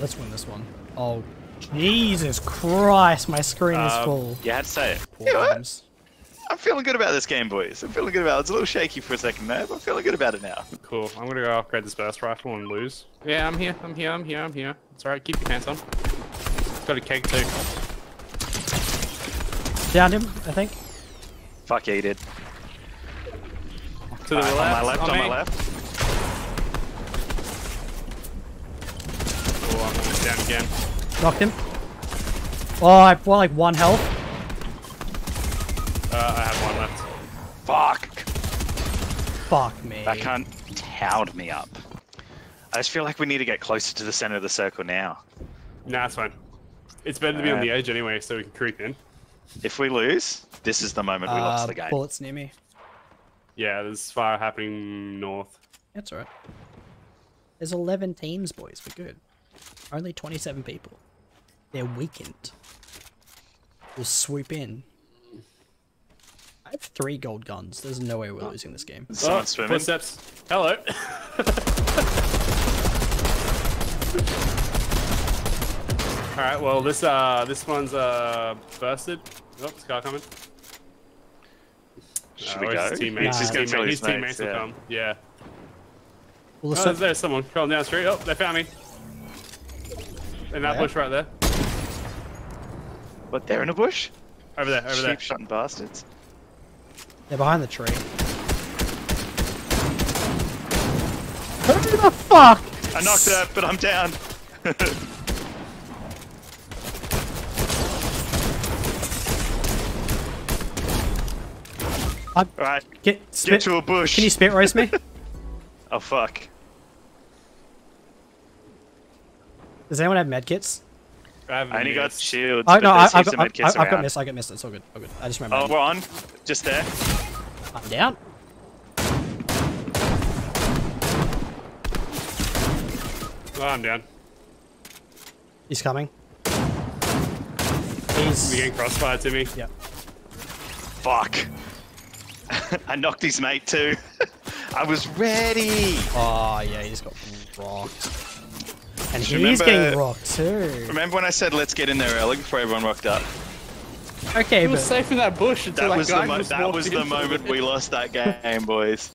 Let's win this one. Oh, Jesus Christ, my screen is Um, full. You had to say it. Poor You know what? I'm feeling good about this game, boys. I'm feeling good about it. It's a little shaky for a second there, but I'm feeling good about it now. Cool. I'm gonna go upgrade this burst rifle and lose. Yeah, I'm here. I'm here. I'm here. I'm here. It's alright. Keep your pants on. Got a keg too. Downed him, I think. Fuck yeah, you did. To the Alright, left. on my left, on me. my left. Oh, I'm almost down again. Knocked him. Oh, I well, like one health. Uh, I have one left. Fuck. Fuck me. That cunt towed me up. I just feel like we need to get closer to the center of the circle now. Nah, it's fine. It's better to be on the edge anyway, so we can creep in. If we lose, this is the moment we Uh, lost the game. bullets near me. Yeah, there's fire happening north. That's alright. There's 11 teams, boys. We're good. Only 27 people. They're weakened. We'll swoop in. I have three gold guns. There's no way we're losing this game. Someone oh, swimming. footsteps. Hello. All right. Well, this uh, this one's uh, bursted. Oh, Scar coming. Should Uh, we go? His teammates, He's his, gonna teammate- tell his his teammates mates, will yeah. come. Yeah. Well, Oh, there's, there's someone crawling down the street. Oh, they found me. In that Yeah? bush right there. What, they're in a bush? Over there. Over there. Sheep shutting bastards. they're behind the tree. Who the fuck? I knocked her, but I'm down. I- Alright, Get, get spit, to a bush. Can you spit roast me? Oh fuck. Does anyone have medkits? I, I only got shields, Oh no, I, I've, heaps got, of I've, I've got around. missed. I got missed. It's all good. All good. I just remember. Oh, we're on. Just there. I'm down. Oh, I'm down. He's coming. He's. You getting crossfire to me? Yeah. Fuck. I knocked his mate too. I was ready. Oh yeah, he just got rocked. And Just he's remember- getting rocked too. Remember when I said let's get in there early before everyone rocked up? Okay, He was but safe in that bush until That that, was guy the mo- that was the moment we lost that game, boys.